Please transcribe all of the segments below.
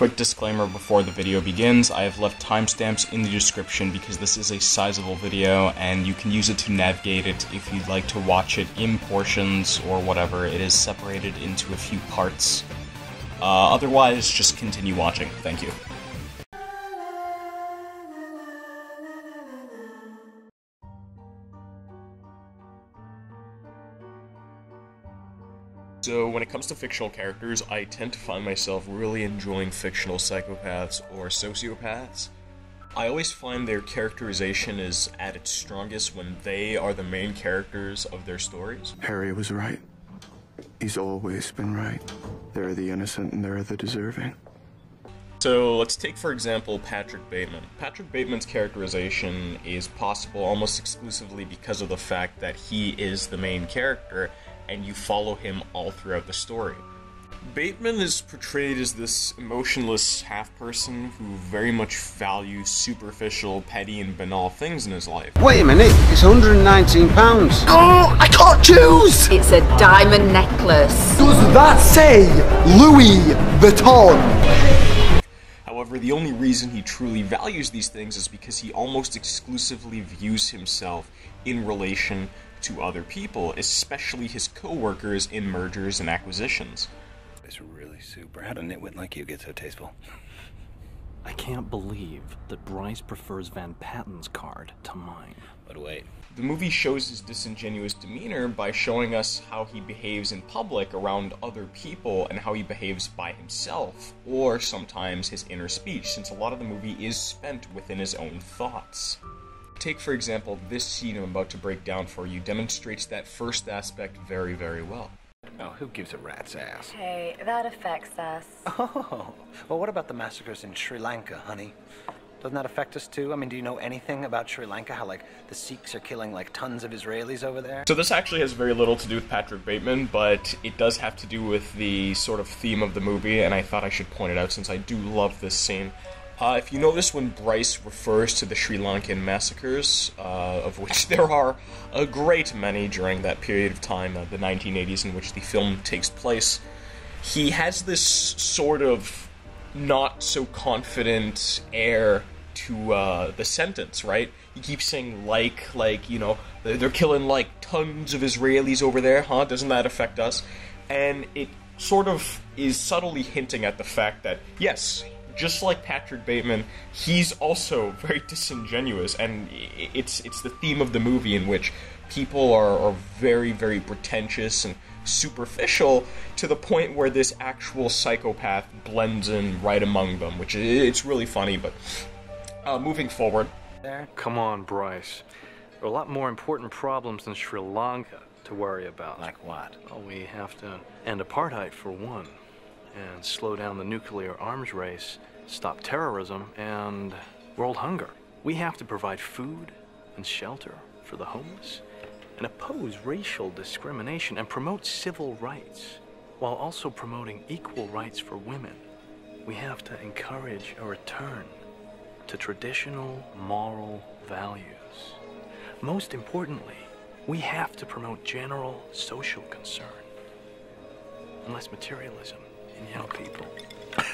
Quick disclaimer before the video begins, I have left timestamps in the description because this is a sizable video and you can use it to navigate it if you'd like to watch it in portions or whatever. It is separated into a few parts. Uh, otherwise, just continue watching. Thank you. So, when it comes to fictional characters, I tend to find myself really enjoying fictional psychopaths or sociopaths. I always find their characterization is at its strongest when they are the main characters of their stories. Harry was right. He's always been right. There are the innocent and there are the deserving. So let's take, for example, Patrick Bateman. Patrick Bateman's characterization is possible almost exclusively because of the fact that he is the main character and you follow him all throughout the story. Bateman is portrayed as this emotionless half person who very much values superficial, petty, and banal things in his life. Wait a minute, it's £119. Oh, I can't choose! It's a diamond necklace. Does that say Louis Vuitton? However, the only reason he truly values these things is because he almost exclusively views himself in relation to other people, especially his co-workers in mergers and acquisitions. It's really super. How did a nitwit like you get so tasteful? I can't believe that Bryce prefers Van Patten's card to mine. But wait. The movie shows his disingenuous demeanor by showing us how he behaves in public around other people and how he behaves by himself, or sometimes his inner speech, since a lot of the movie is spent within his own thoughts. Take, for example, this scene I'm about to break down for you demonstrates that first aspect very, very well. Oh, who gives a rat's ass? Hey, that affects us. Oh, well, what about the massacres in Sri Lanka, honey? Doesn't that affect us too? I mean, do you know anything about Sri Lanka? How, like, the Sikhs are killing, like, tons of Israelis over there? So, this actually has very little to do with Patrick Bateman, but it does have to do with the sort of theme of the movie, and I thought I should point it out since I do love this scene. Uh, if you notice when Bryce refers to the Sri Lankan massacres, uh, of which there are a great many during that period of time, uh, the 1980s, in which the film takes place, he has this sort of not so confident air to uh, the sentence, right? He keeps saying like, like, you know, they're killing like tons of Israelis over there, huh? Doesn't that affect us? And it sort of is subtly hinting at the fact that, yes, just like Patrick Bateman, he's also very disingenuous, and it's it's the theme of the movie in which people are, are very very pretentious and superficial to the point where this actual psychopath blends in right among them, which it's really funny. But uh, moving forward. Come on, Bryce. There are a lot more important problems than Sri Lanka to worry about. Like what? Well, we have to end apartheid for one and slow down the nuclear arms race, stop terrorism, and world hunger. We have to provide food and shelter for the homeless and oppose racial discrimination and promote civil rights while also promoting equal rights for women. We have to encourage a return to traditional moral values. Most importantly, we have to promote general social concern and less materialism young people.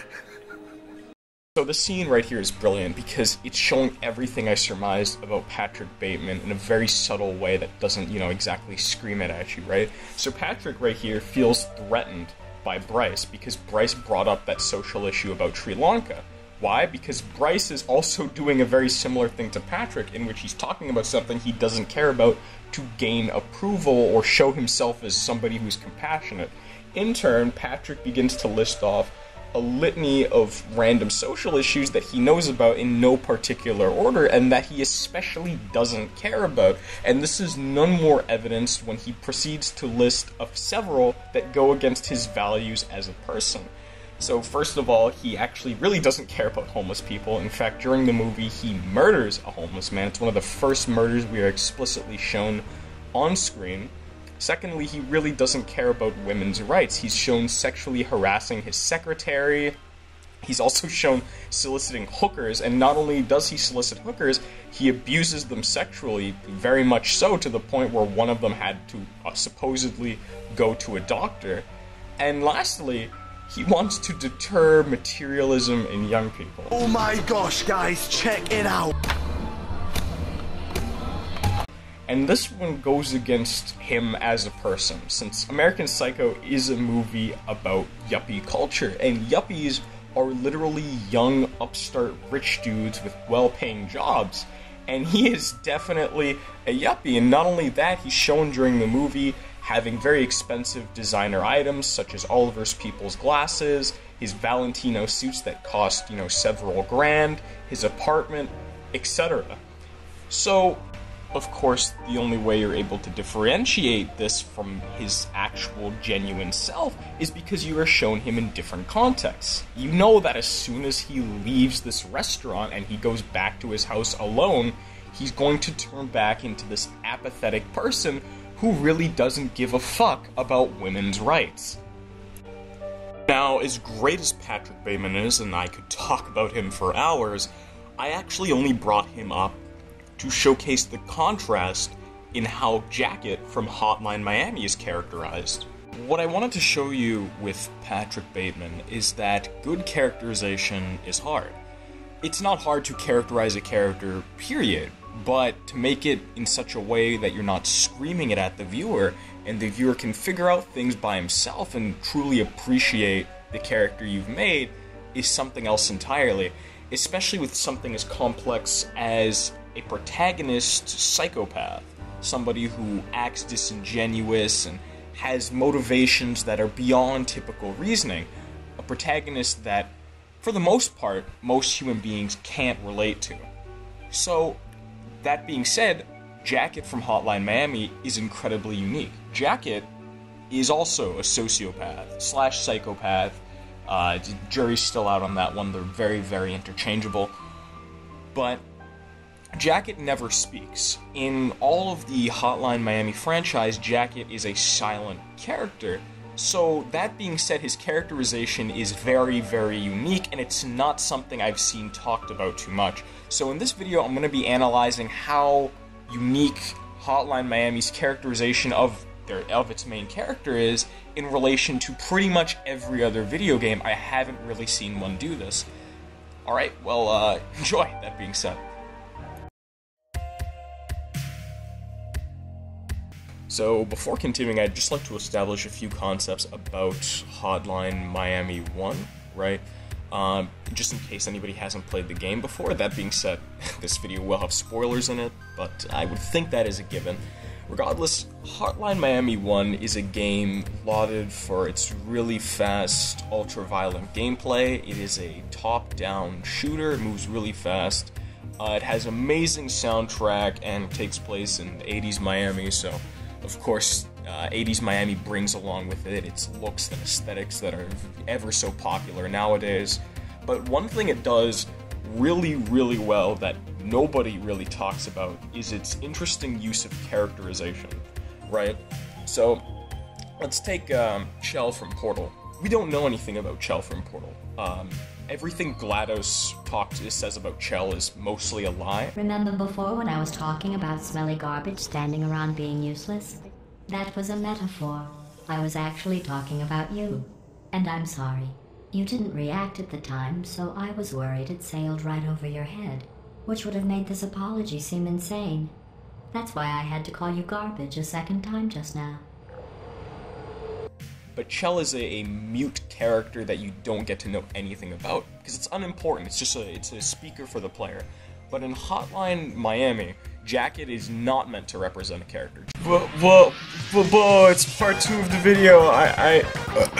So the scene right here is brilliant because it's showing everything I surmised about Patrick Bateman in a very subtle way that doesn't, you know, exactly scream it at you, right? So Patrick right here feels threatened by Bryce because Bryce brought up that social issue about Sri Lanka. Why? Because Bryce is also doing a very similar thing to Patrick in which he's talking about something he doesn't care about to gain approval or show himself as somebody who's compassionate. In turn, Patrick begins to list off a litany of random social issues that he knows about in no particular order and that he especially doesn't care about. And this is none more evidenced when he proceeds to list of several that go against his values as a person. So, first of all, he actually really doesn't care about homeless people. In fact, during the movie, he murders a homeless man. It's one of the first murders we are explicitly shown on screen. Secondly, he really doesn't care about women's rights. He's shown sexually harassing his secretary. He's also shown soliciting hookers, and not only does he solicit hookers, he abuses them sexually, very much so to the point where one of them had to uh, supposedly go to a doctor. And lastly, he wants to deter materialism in young people. Oh my gosh, guys, check it out. And this one goes against him as a person, since American Psycho is a movie about yuppie culture, and yuppies are literally young, upstart, rich dudes with well paying jobs. And he is definitely a yuppie, and not only that, he's shown during the movie having very expensive designer items such as Oliver's People's glasses, his Valentino suits that cost, you know, several grand, his apartment, etc. So, of course, the only way you're able to differentiate this from his actual genuine self is because you are shown him in different contexts. You know that as soon as he leaves this restaurant and he goes back to his house alone, he's going to turn back into this apathetic person who really doesn't give a fuck about women's rights. Now, as great as Patrick Bateman is, and I could talk about him for hours, I actually only brought him up to showcase the contrast in how Jacket from Hotline Miami is characterized. What I wanted to show you with Patrick Bateman is that good characterization is hard. It's not hard to characterize a character, period, but to make it in such a way that you're not screaming it at the viewer and the viewer can figure out things by himself and truly appreciate the character you've made is something else entirely, especially with something as complex as a protagonist psychopath, somebody who acts disingenuous and has motivations that are beyond typical reasoning, a protagonist that, for the most part, most human beings can't relate to. So, that being said, Jacket from Hotline Miami is incredibly unique. Jacket is also a sociopath slash psychopath. Uh, jury's still out on that one. They're very, very interchangeable. But Jacket never speaks. In all of the Hotline Miami franchise, Jacket is a silent character. So, that being said, his characterization is very, very unique, and it's not something I've seen talked about too much. So, in this video, I'm going to be analyzing how unique Hotline Miami's characterization of their, of its main character is in relation to pretty much every other video game. I haven't really seen one do this. Alright, well, uh, enjoy, that being said. So, before continuing, I'd just like to establish a few concepts about Hotline Miami 1, right? Um, just in case anybody hasn't played the game before. That being said, this video will have spoilers in it, but I would think that is a given. Regardless, Hotline Miami 1 is a game lauded for its really fast, ultra violent gameplay. It is a top down shooter, it moves really fast. Uh, it has amazing soundtrack and takes place in 80s Miami, so of course, uh, 80s Miami brings along with it its looks and aesthetics that are ever so popular nowadays. But one thing it does really, really well that nobody really talks about is its interesting use of characterization, right? So, let's take um, Chell from Portal. We don't know anything about Chell from Portal. Um, everything GLaDOS talks says about Chell is mostly a lie. Remember before when I was talking about smelly garbage standing around being useless? That was a metaphor. I was actually talking about you. And I'm sorry. You didn't react at the time, so I was worried it sailed right over your head, which would have made this apology seem insane. That's why I had to call you garbage a second time just now. But Chell is a, a mute character that you don't get to know anything about because it's unimportant. It's just a it's a speaker for the player. But in Hotline Miami, Jacket is not meant to represent a character. Well, well, well, it's part two of the video. I, I,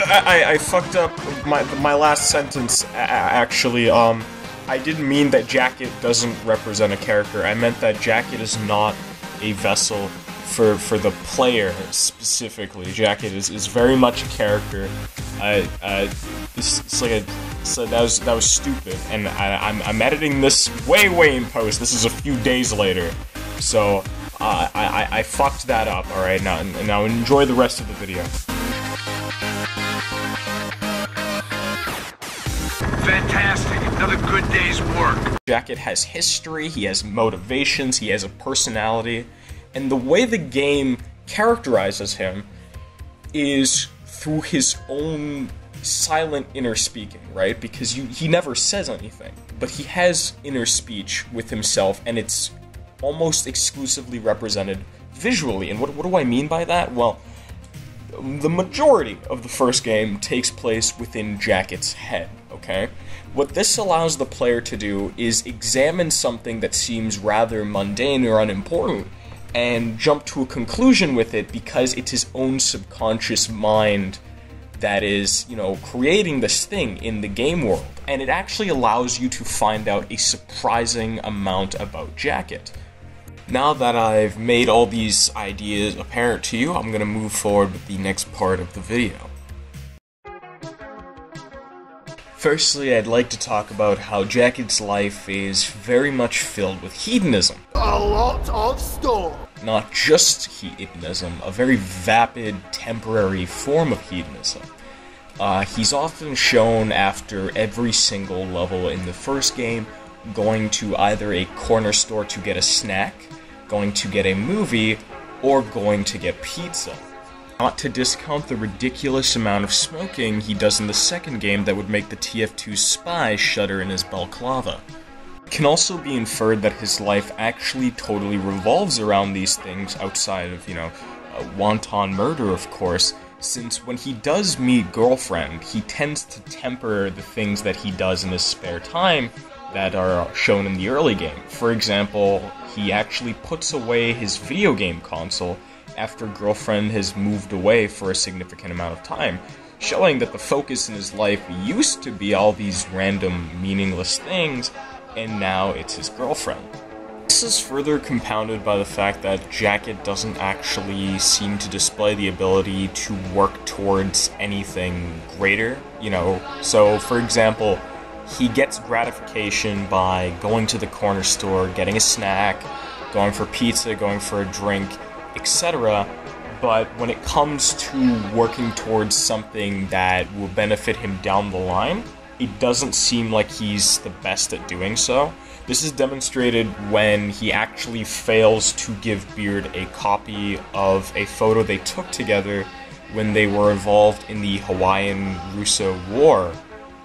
I, I fucked up my my last sentence. Actually, um, I didn't mean that Jacket doesn't represent a character. I meant that Jacket is not a vessel for for the player specifically. Jacket is, is very much a character. I, uh, it's, it's like a so that was that was stupid, and I, I'm I'm editing this way way in post. This is a few days later, so uh, I, I I fucked that up. All right, now now enjoy the rest of the video. Fantastic! Another good day's work. Jacket has history. He has motivations. He has a personality and the way the game characterizes him is through his own silent inner speaking, right? Because you, he never says anything, but he has inner speech with himself, and it's almost exclusively represented visually. And what, what do I mean by that? Well, the majority of the first game takes place within Jacket's head, okay? What this allows the player to do is examine something that seems rather mundane or unimportant and jump to a conclusion with it because it's his own subconscious mind that is, you know, creating this thing in the game world. And it actually allows you to find out a surprising amount about Jacket. Now that I've made all these ideas apparent to you, I'm going to move forward with the next part of the video. Firstly, I'd like to talk about how Jacket's life is very much filled with hedonism. A lot of stuff. Not just hedonism, a very vapid, temporary form of hedonism. Uh, he's often shown after every single level in the first game going to either a corner store to get a snack, going to get a movie, or going to get pizza. Not to discount the ridiculous amount of smoking he does in the second game that would make the TF2 spy shudder in his balaclava. It can also be inferred that his life actually totally revolves around these things outside of, you know, wanton murder, of course, since when he does meet girlfriend, he tends to temper the things that he does in his spare time that are shown in the early game. For example, he actually puts away his video game console after girlfriend has moved away for a significant amount of time, showing that the focus in his life used to be all these random, meaningless things, and now it's his girlfriend. This is further compounded by the fact that Jacket doesn't actually seem to display the ability to work towards anything greater, you know. So, for example, he gets gratification by going to the corner store, getting a snack, going for pizza, going for a drink, etc. But when it comes to working towards something that will benefit him down the line, it doesn't seem like he's the best at doing so. This is demonstrated when he actually fails to give Beard a copy of a photo they took together when they were involved in the Hawaiian Russo War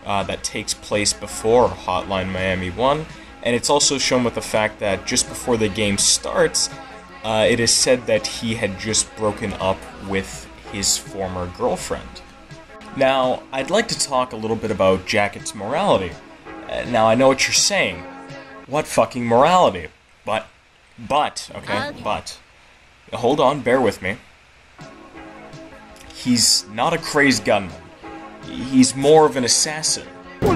uh, that takes place before Hotline Miami 1. And it's also shown with the fact that just before the game starts, uh, it is said that he had just broken up with his former girlfriend. Now, I'd like to talk a little bit about Jacket's morality. Uh, now, I know what you're saying. What fucking morality? But, but, okay, okay, but. Hold on, bear with me. He's not a crazed gunman. He's more of an assassin.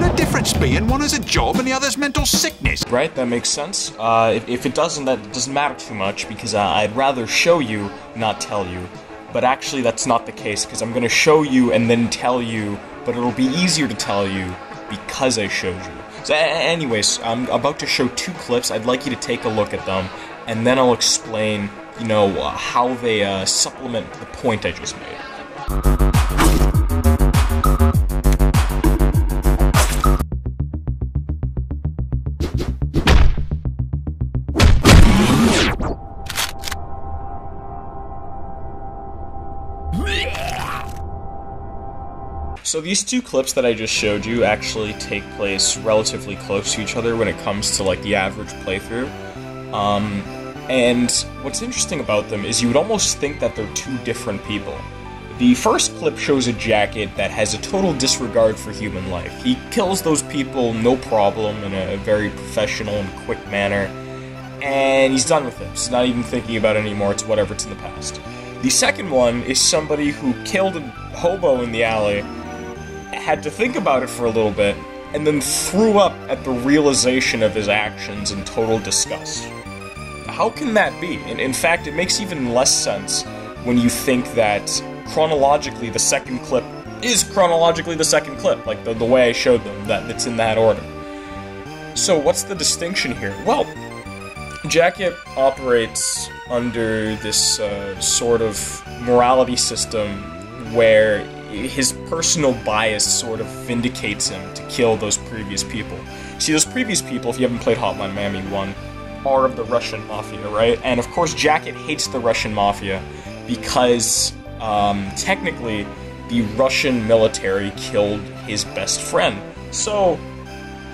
The difference being one has a job and the other's mental sickness. Right, that makes sense. Uh, if, if, it doesn't, that doesn't matter too much because uh, I'd rather show you, not tell you. But actually, that's not the case because I'm going to show you and then tell you, but it'll be easier to tell you because I showed you. So, anyways, I'm about to show two clips. I'd like you to take a look at them, and then I'll explain, you know, uh, how they uh, supplement the point I just made. So these two clips that I just showed you actually take place relatively close to each other when it comes to like the average playthrough. Um, and what's interesting about them is you would almost think that they're two different people. The first clip shows a jacket that has a total disregard for human life. He kills those people no problem in a very professional and quick manner, and he's done with it. He's not even thinking about it anymore, it's whatever, it's in the past. The second one is somebody who killed a hobo in the alley had to think about it for a little bit, and then threw up at the realization of his actions in total disgust. How can that be? In, in fact, it makes even less sense when you think that chronologically the second clip is chronologically the second clip, like the, the way I showed them, that it's in that order. So, what's the distinction here? Well, Jacket operates under this uh, sort of morality system where his personal bias sort of vindicates him to kill those previous people. See, those previous people, if you haven't played Hotline Miami 1, are of the Russian mafia, right? And of course, Jacket hates the Russian mafia because um, technically the Russian military killed his best friend. So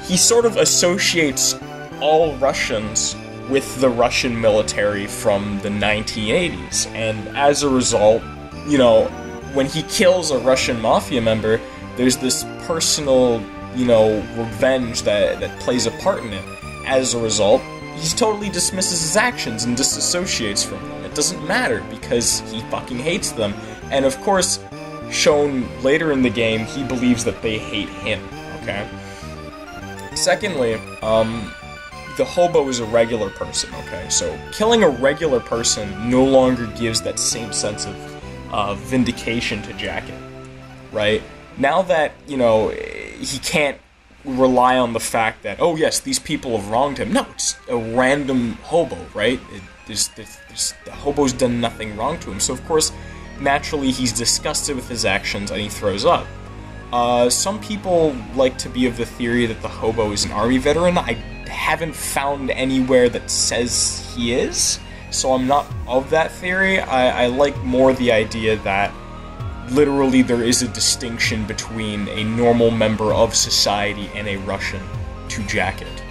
he sort of associates all Russians with the Russian military from the 1980s, and as a result, you know, when he kills a Russian mafia member, there's this personal, you know, revenge that, that plays a part in it. As a result, he totally dismisses his actions and disassociates from them. It doesn't matter because he fucking hates them. And of course, shown later in the game, he believes that they hate him, okay? Secondly, um, the hobo is a regular person, okay? So killing a regular person no longer gives that same sense of vindication to Jacket, right? Now that, you know, he can't rely on the fact that, oh yes, these people have wronged him. No, it's a random hobo, right? It, the hobo's done nothing wrong to him. So, of course, naturally, he's disgusted with his actions and he throws up. Uh, some people like to be of the theory that the hobo is an army veteran. I haven't found anywhere that says he is, so I'm not of that theory. I, I like more the idea that literally there is a distinction between a normal member of society and a Russian to Jacket.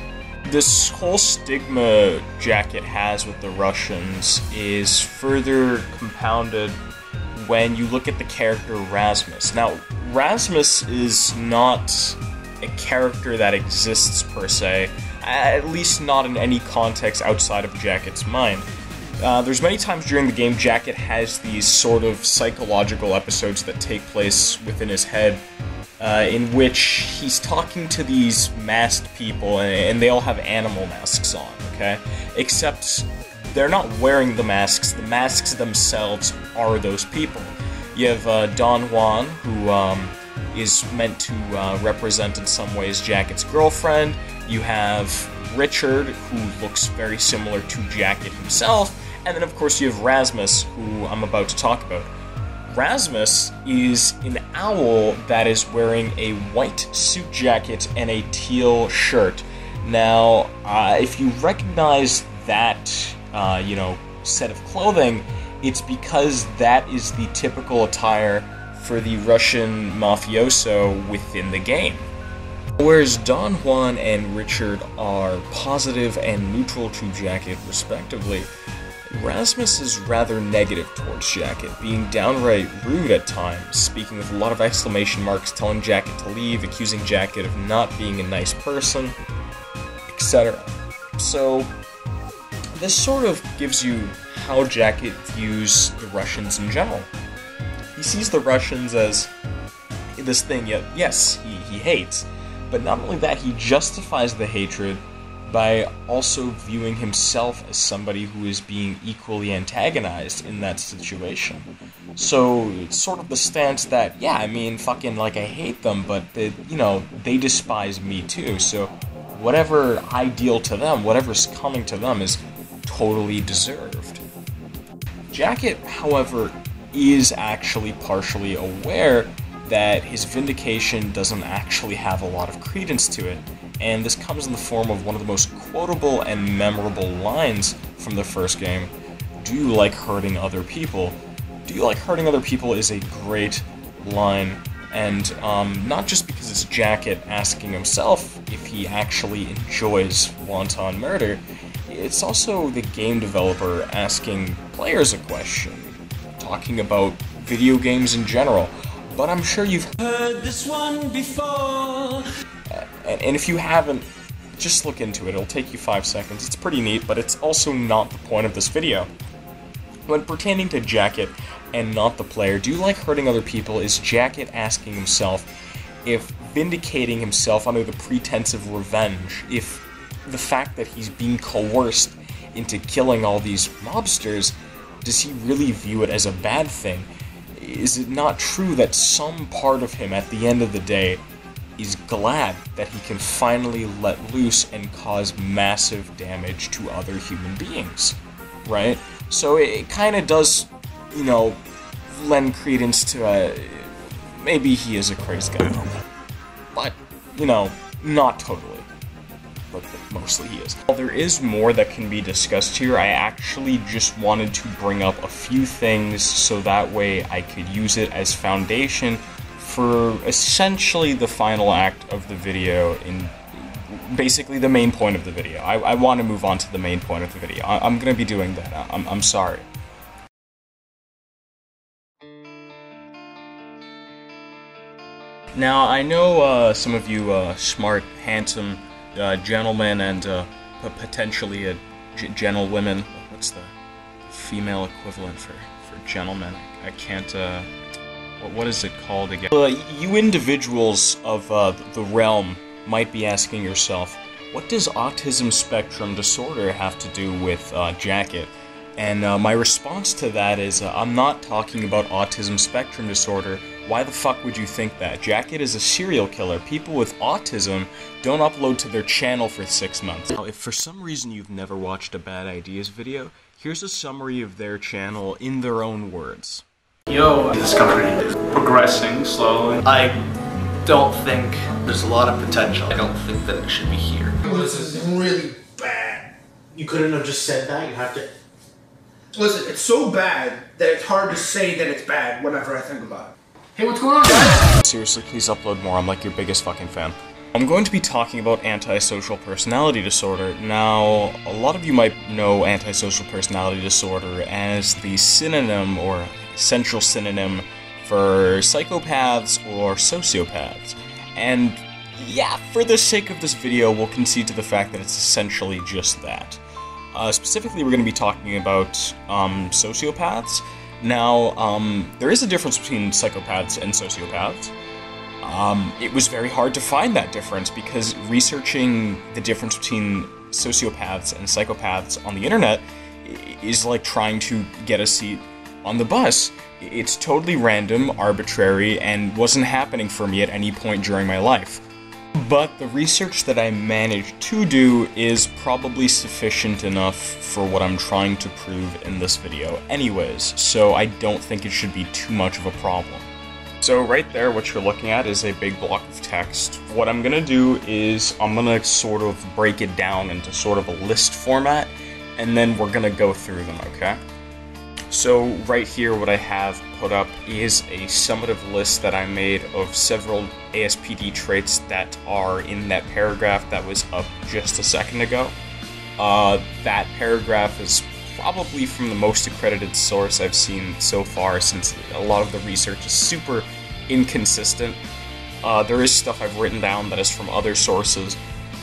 This whole stigma Jacket has with the Russians is further compounded when you look at the character Rasmus. Now, Rasmus is not a character that exists per se, at least not in any context outside of Jacket's mind. Uh, there's many times during the game Jacket has these sort of psychological episodes that take place within his head, uh, in which he's talking to these masked people, and, and they all have animal masks on, okay? Except they're not wearing the masks, the masks themselves are those people. You have uh, Don Juan, who um, is meant to uh, represent in some ways Jacket's girlfriend. You have Richard, who looks very similar to Jacket himself. And then, of course, you have Rasmus, who I'm about to talk about. Rasmus is an owl that is wearing a white suit jacket and a teal shirt. Now, uh, if you recognize that, uh, you know, set of clothing, it's because that is the typical attire for the Russian mafioso within the game. Whereas Don Juan and Richard are positive and neutral to Jacket, respectively, Rasmus is rather negative towards Jacket, being downright rude at times, speaking with a lot of exclamation marks, telling Jacket to leave, accusing Jacket of not being a nice person, etc. So, this sort of gives you how Jacket views the Russians in general. He sees the Russians as this thing, yet, yes, he, he hates, but not only that, he justifies the hatred by also viewing himself as somebody who is being equally antagonized in that situation. So it's sort of the stance that, yeah, I mean, fucking, like, I hate them, but, they, you know, they despise me too, so whatever I deal to them, whatever's coming to them is totally deserved. Jacket, however, is actually partially aware that his vindication doesn't actually have a lot of credence to it, and this comes in the form of one of the most quotable and memorable lines from the first game Do you like hurting other people? Do you like hurting other people is a great line, and um, not just because it's Jacket asking himself if he actually enjoys wanton murder, it's also the game developer asking players a question, talking about video games in general. But I'm sure you've heard this one before. And, and if you haven't, just look into it. It'll take you five seconds. It's pretty neat, but it's also not the point of this video. When pertaining to Jacket and not the player, do you like hurting other people? Is Jacket asking himself if vindicating himself under the pretense of revenge, if the fact that he's being coerced into killing all these mobsters, does he really view it as a bad thing? Is it not true that some part of him at the end of the day is glad that he can finally let loose and cause massive damage to other human beings, right? So it, it kind of does, you know, lend credence to uh, maybe he is a crazy guy, but you know, not totally. but, but mostly he is. While there is more that can be discussed here, I actually just wanted to bring up a few things so that way I could use it as foundation for essentially the final act of the video in basically the main point of the video. I, I want to move on to the main point of the video. I, am going to be doing that. I'm, I'm sorry. Now, I know uh, some of you uh, smart, handsome uh, gentlemen and uh, potentially gentlewomen. What's the female equivalent for, for gentlemen? I can't. Uh, what, what is it called again? Uh, you individuals of uh, the realm might be asking yourself, what does autism spectrum disorder have to do with Jacket? And uh, my response to that is uh, I'm not talking about autism spectrum disorder. Why the fuck would you think that? Jacket is a serial killer. People with autism don't upload to their channel for six months. Now, if for some reason you've never watched a Bad Ideas video, here's a summary of their channel in their own words. Yo, this company is progressing slowly. I don't think there's a lot of potential. I don't think that it should be here. This is really bad. You couldn't have just said that. You have to Listen, it's so bad that it's hard to say that it's bad whenever I think about it. Hey, what's going on, guys? Seriously, please upload more. I'm like your biggest fucking fan. I'm going to be talking about antisocial personality disorder. Now, a lot of you might know antisocial personality disorder as the synonym or central synonym for psychopaths or sociopaths. And yeah, for the sake of this video, we'll concede to the fact that it's essentially just that. Uh, specifically, we're going to be talking about um, sociopaths. Now, um, there is a difference between psychopaths and sociopaths. Um, it was very hard to find that difference because researching the difference between sociopaths and psychopaths on the internet is like trying to get a seat on the bus. It's totally random, arbitrary, and wasn't happening for me at any point during my life. But the research that I managed to do is probably sufficient enough for what I'm trying to prove in this video anyways, so I don't think it should be too much of a problem. So right there, what you're looking at is a big block of text. What I'm gonna do is I'm gonna sort of break it down into sort of a list format, and then we're gonna go through them, okay? So right here, what I have put up is a summative list that I made of several ASPD traits that are in that paragraph that was up just a second ago. Uh, that paragraph is probably from the most accredited source I've seen so far, since a lot of the research is super inconsistent. Uh, there is stuff I've written down that is from other sources,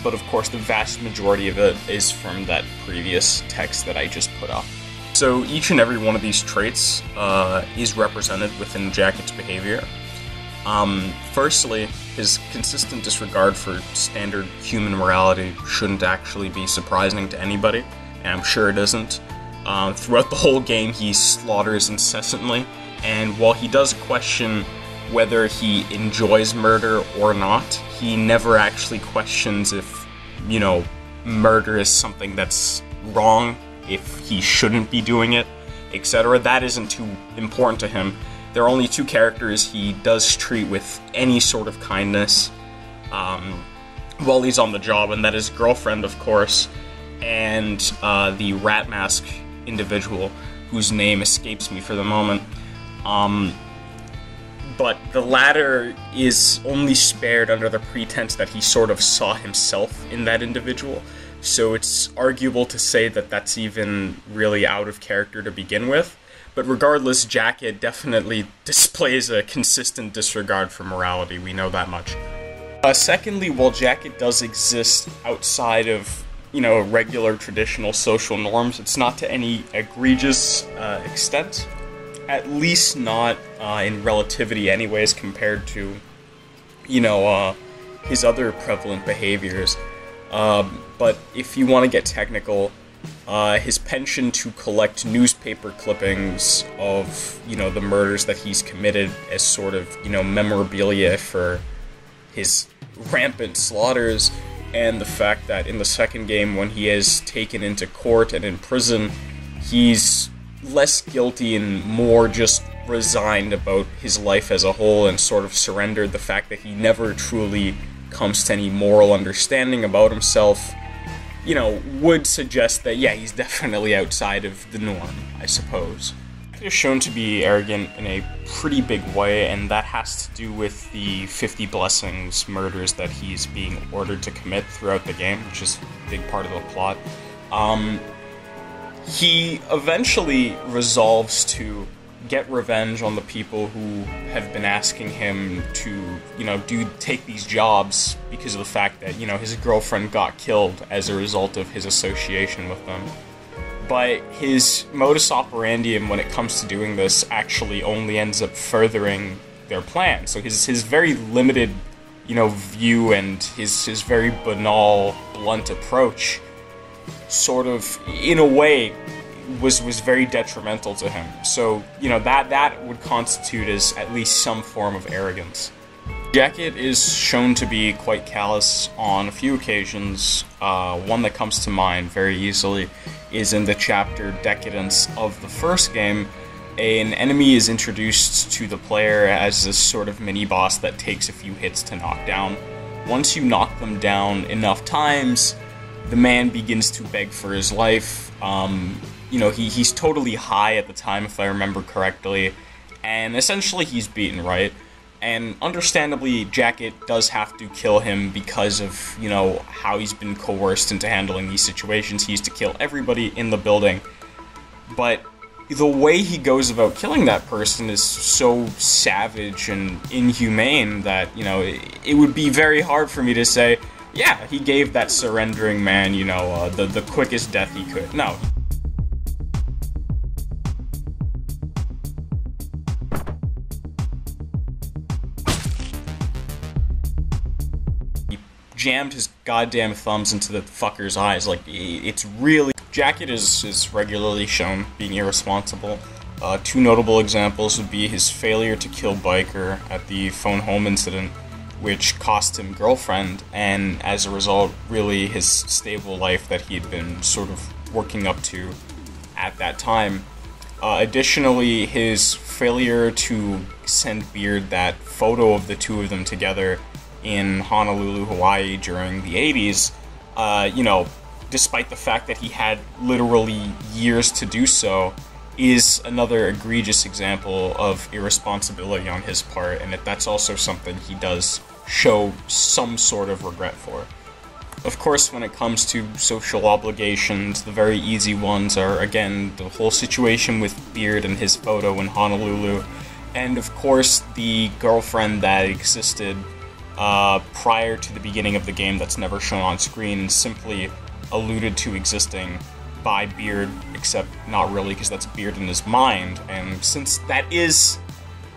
but of course, the vast majority of it is from that previous text that I just put up. So each and every one of these traits uh, is represented within Jacket's behavior. Um, firstly, his consistent disregard for standard human morality shouldn't actually be surprising to anybody, and I'm sure it isn't. Um, throughout the whole game, he slaughters incessantly, and while he does question whether he enjoys murder or not, he never actually questions if, you know, murder is something that's wrong if he shouldn't be doing it, etc. That isn't too important to him. There are only two characters he does treat with any sort of kindness um, while he's on the job, and that is girlfriend, of course, and uh, the rat mask individual whose name escapes me for the moment. Um, but the latter is only spared under the pretense that he sort of saw himself in that individual. So it's arguable to say that that's even really out of character to begin with. But regardless, Jacket definitely displays a consistent disregard for morality, we know that much. Uh, secondly, while Jacket does exist outside of, you know, regular traditional social norms, it's not to any egregious uh, extent. At least not uh, in relativity, anyways, compared to, you know, uh, his other prevalent behaviors. Um, but if you want to get technical, uh, his penchant to collect newspaper clippings of you know the murders that he's committed as sort of you know memorabilia for his rampant slaughters, and the fact that in the second game when he is taken into court and in prison, he's less guilty and more just resigned about his life as a whole and sort of surrendered the fact that he never truly comes to any moral understanding about himself, you know, would suggest that, yeah, he's definitely outside of the norm, I suppose. He is shown to be arrogant in a pretty big way, and that has to do with the 50 Blessings murders that he's being ordered to commit throughout the game, which is a big part of the plot. Um, he eventually resolves to get revenge on the people who have been asking him to, you know, do take these jobs because of the fact that, you know, his girlfriend got killed as a result of his association with them. But his modus operandi when it comes to doing this actually only ends up furthering their plan. So his his very limited, you know, view and his his very banal, blunt approach sort of in a way was was very detrimental to him. So you know that that would constitute as at least some form of arrogance. Jacket is shown to be quite callous on a few occasions. Uh, one that comes to mind very easily is in the chapter Decadence of the first game. An enemy is introduced to the player as this sort of mini boss that takes a few hits to knock down. Once you knock them down enough times, the man begins to beg for his life. Um, you know, he, he's totally high at the time, if I remember correctly, and essentially he's beaten, right? And understandably, Jacket does have to kill him because of, you know, how he's been coerced into handling these situations. He to kill everybody in the building. But the way he goes about killing that person is so savage and inhumane that, you know, it, it would be very hard for me to say, yeah, he gave that surrendering man, you know, uh, the, the quickest death he could. No, jammed his goddamn thumbs into the fucker's eyes. Like, it's really. Jacket is, is regularly shown being irresponsible. Uh, two notable examples would be his failure to kill Biker at the phone home incident, which cost him girlfriend, and as a result, really his stable life that he had been sort of working up to at that time. Uh, additionally, his failure to send Beard that photo of the two of them together in Honolulu, Hawaii during the 80s, uh, you know, despite the fact that he had literally years to do so, is another egregious example of irresponsibility on his part, and that that's also something he does show some sort of regret for. Of course, when it comes to social obligations, the very easy ones are, again, the whole situation with Beard and his photo in Honolulu, and of course, the girlfriend that existed uh, prior to the beginning of the game that's never shown on screen and simply alluded to existing by Beard, except not really because that's Beard in his mind. And since that is,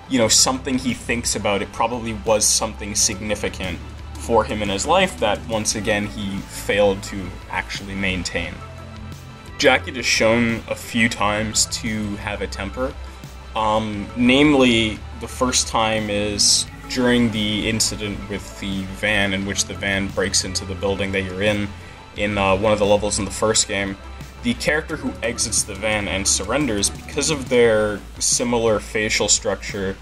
you know, something he thinks about, it probably was something significant for him in his life that once again he failed to actually maintain. Jacket is shown a few times to have a temper. Um, namely, the first time is during the incident with the van, in which the van breaks into the building that you're in, in uh, one of the levels in the first game, the character who exits the van and surrenders, because of their similar facial structure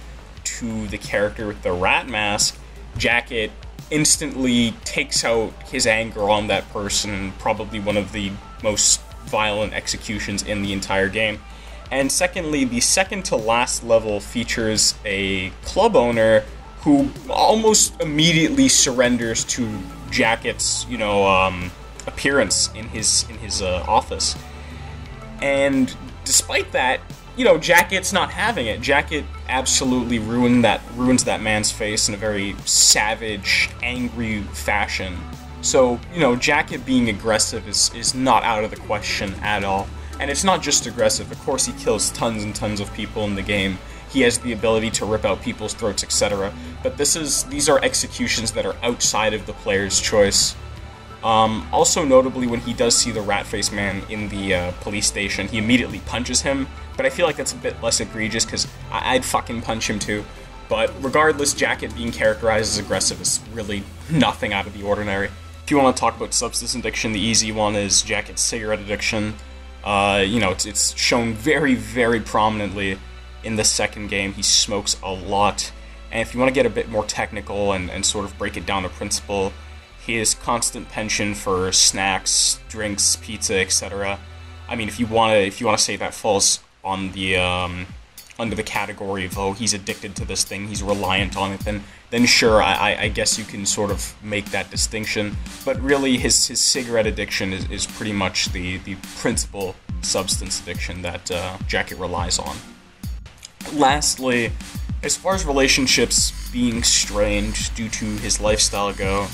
to the character with the rat mask, Jacket instantly takes out his anger on that person, probably one of the most violent executions in the entire game. And secondly, the second to last level features a club owner who almost immediately surrenders to Jacket's, you know, um, appearance in his in his uh, office. And despite that, you know, Jacket's not having it. Jacket absolutely ruined that ruins that man's face in a very savage, angry fashion. So, you know, Jacket being aggressive is, is not out of the question at all. And it's not just aggressive. Of course, he kills tons and tons of people in the game he has the ability to rip out people's throats, etc. But this is these are executions that are outside of the player's choice. Um, also, notably, when he does see the rat face man in the uh, police station, he immediately punches him. But I feel like that's a bit less egregious because I'd fucking punch him too. But regardless, Jacket being characterized as aggressive is really nothing out of the ordinary. If you want to talk about substance addiction, the easy one is Jacket's cigarette addiction. Uh, you know, it's, it's shown very, very prominently in the second game. He smokes a lot, And if you want to get a bit more technical and, and sort of break it down to principle, his constant penchant for snacks, drinks, pizza, etc. I mean, if you want to, if you want to say that falls on the um, under the category of oh he's addicted to this thing, he's reliant on it, then then sure, I, I guess you can sort of make that distinction. But really, his his cigarette addiction is, is pretty much the the principal substance addiction that uh, Jacket relies on. Lastly, as far as relationships being strained due to his lifestyle go,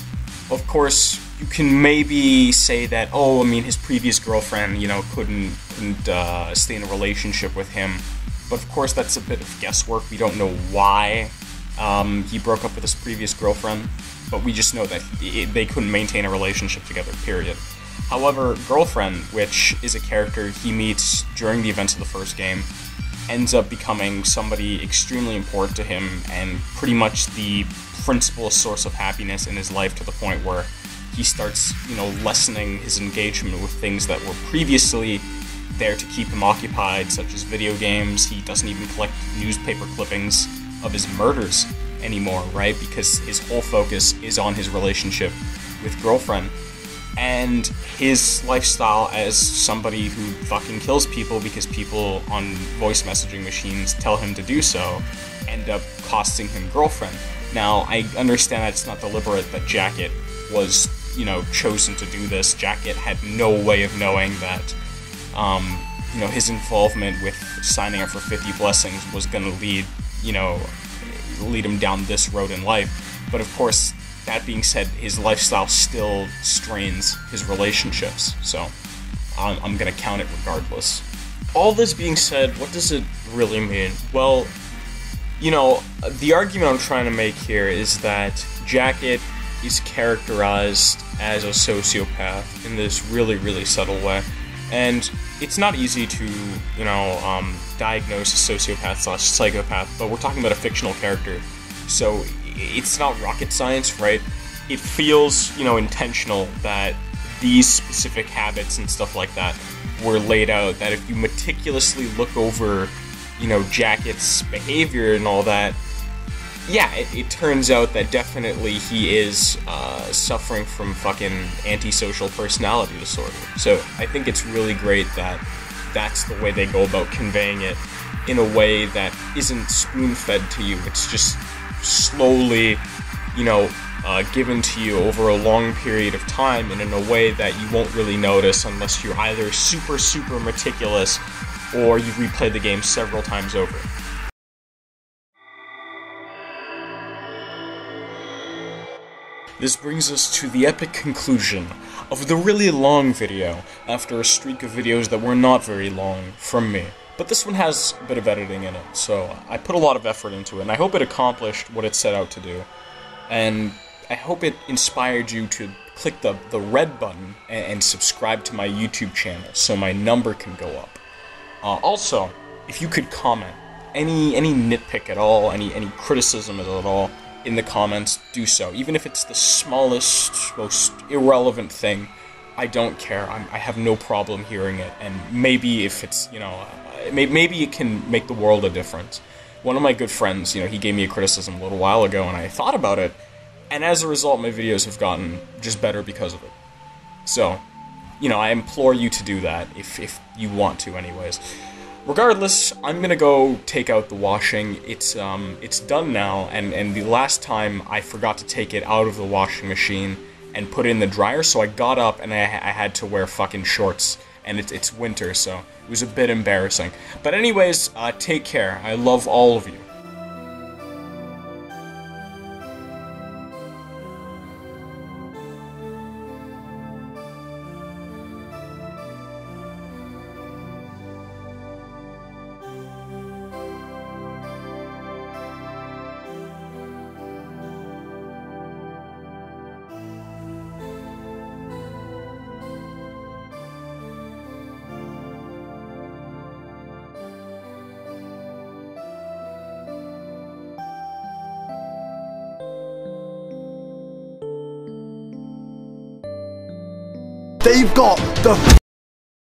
of course, you can maybe say that, oh, I mean, his previous girlfriend, you know, couldn't couldn't uh, stay in a relationship with him. But of course, that's a bit of guesswork. We don't know why um, he broke up with his previous girlfriend, but we just know that he, they couldn't maintain a relationship together. Period. However, girlfriend, which is a character he meets during the events of the first game, ends up becoming somebody extremely important to him and pretty much the principal source of happiness in his life to the point where he starts, you know, lessening his engagement with things that were previously there to keep him occupied, such as video games. He doesn't even collect newspaper clippings of his murders anymore, right? Because his whole focus is on his relationship with girlfriend and his lifestyle as somebody who fucking kills people because people on voice messaging machines tell him to do so end up costing him girlfriend. Now, I understand that it's not deliberate that Jacket was, you know, chosen to do this. Jacket had no way of knowing that, um, you know, his involvement with signing up for 50 Blessings was going to lead, you know, lead him down this road in life. But of course, that being said, his lifestyle still strains his relationships, so I'm, I'm gonna count it regardless. All this being said, what does it really mean? Well, you know, the argument I'm trying to make here is that Jacket is characterized as a sociopath in this really, really subtle way. And it's not easy to, you know, um, diagnose a sociopath slash psychopath, but we're talking about a fictional character. So it's not rocket science, right? It feels, you know, intentional that these specific habits and stuff like that were laid out. That if you meticulously look over, you know, Jacket's behavior and all that, yeah, it, it turns out that definitely he is uh, suffering from fucking antisocial personality disorder. So I think it's really great that that's the way they go about conveying it in a way that isn't spoon fed to you. It's just slowly, you know, uh, given to you over a long period of time and in a way that you won't really notice unless you're either super, super meticulous or you replay the game several times over. This brings us to the epic conclusion of the really long video after a streak of videos that were not very long from me. But this one has a bit of editing in it, so I put a lot of effort into it, and I hope it accomplished what it set out to do. And I hope it inspired you to click the, the red button and, and subscribe to my YouTube channel so my number can go up. Uh, also, if you could comment any any nitpick at all, any any criticism at all in the comments, do so. Even if it's the smallest, most irrelevant thing, I don't care. I'm, i have no problem hearing it, and maybe if it's you know, uh, maybe it can make the world a difference. One of my good friends, you know, he gave me a criticism a little while ago, and I thought about it, and as a result, my videos have gotten just better because of it. So, you know, I implore you to do that if if you want to, anyways. Regardless, I'm gonna go take out the washing. It's um, it's done now, and and the last time I forgot to take it out of the washing machine and put it in the dryer, so I got up and I, I had to wear fucking shorts, and it's it's winter, so it was a bit embarrassing. But anyways, uh, take care. I love all of you. Got the